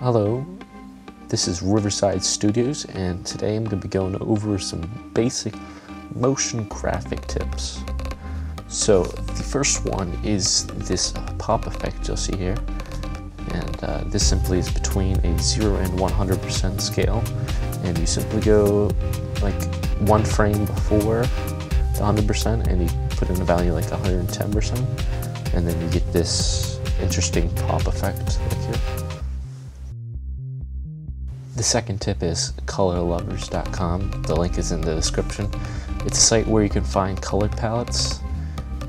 Hello, this is Riverside Studios, and today I'm going to be going over some basic motion graphic tips. So, the first one is this pop effect you'll see here, and uh, this simply is between a 0 and 100% scale, and you simply go like one frame before the 100%, and you put in a value like 110%, and then you get this interesting pop effect like here. The second tip is colorlovers.com. The link is in the description. It's a site where you can find color palettes.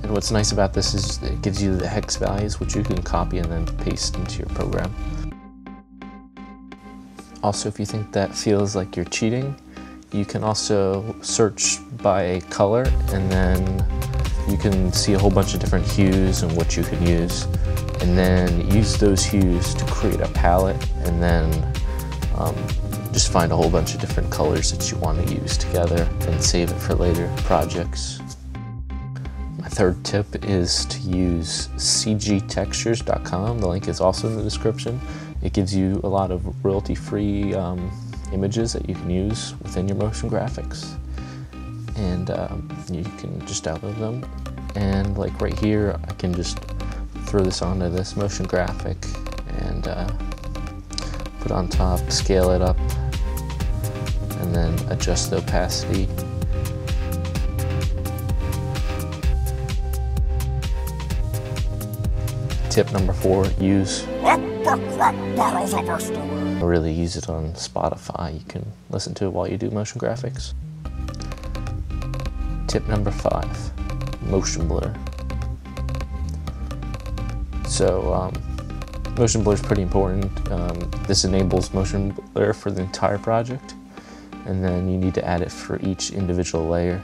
And what's nice about this is it gives you the hex values, which you can copy and then paste into your program. Also, if you think that feels like you're cheating, you can also search by color and then you can see a whole bunch of different hues and what you can use. And then use those hues to create a palette and then um, just find a whole bunch of different colors that you want to use together and save it for later projects. My third tip is to use cgtextures.com. The link is also in the description. It gives you a lot of royalty-free um, images that you can use within your motion graphics. And um, you can just download them. And like right here, I can just throw this onto this motion graphic and uh, put on top, scale it up, and then adjust the opacity. Tip number four, use I really use it on Spotify. You can listen to it while you do motion graphics. Tip number five, motion blur. So um, Motion blur is pretty important. Um, this enables motion blur for the entire project, and then you need to add it for each individual layer.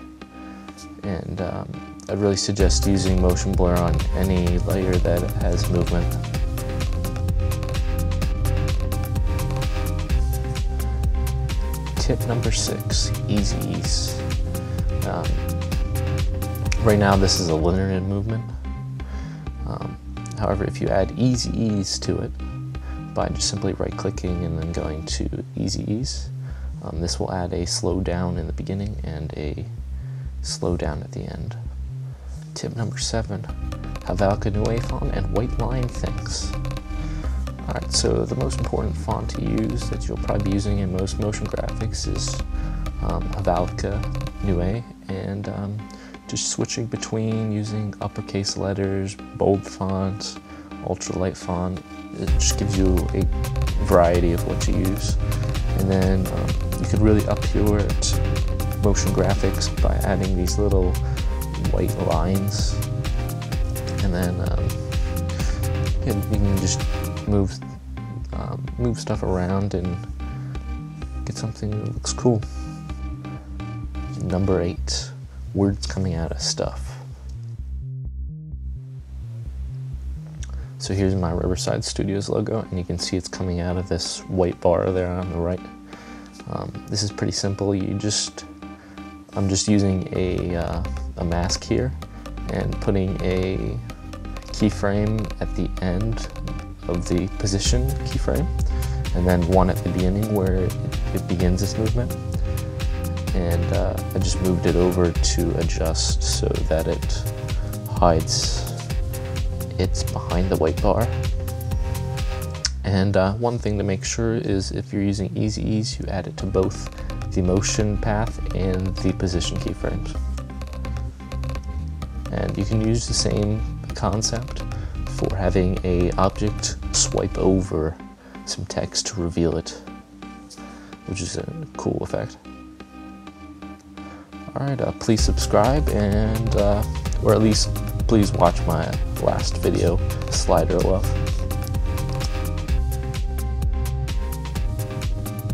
And um, I'd really suggest using motion blur on any layer that has movement. Tip number six, easy ease. Um, right now this is a linear movement. Um, However, if you add easy ease to it by just simply right clicking and then going to easy ease, um, this will add a slow down in the beginning and a slow down at the end. Tip number seven, Helvetica Neue font and white line things. Alright, so the most important font to use that you'll probably be using in most motion graphics is um, Helvetica Neue and um, just switching between using uppercase letters, bold fonts, ultralight font. It just gives you a variety of what to use. And then um, you can really up your motion graphics by adding these little white lines. And then um, you can just move um, move stuff around and get something that looks cool. Number eight words coming out of stuff. So here's my Riverside Studios logo, and you can see it's coming out of this white bar there on the right. Um, this is pretty simple. You just, I'm just using a, uh, a mask here and putting a keyframe at the end of the position keyframe, and then one at the beginning where it, it begins its movement and uh, I just moved it over to adjust so that it hides it's behind the white bar. And uh, one thing to make sure is if you're using Easy Ease, you add it to both the motion path and the position keyframes. And you can use the same concept for having a object swipe over some text to reveal it, which is a cool effect. Alright, uh, please subscribe and, uh, or at least please watch my last video, Slider Love.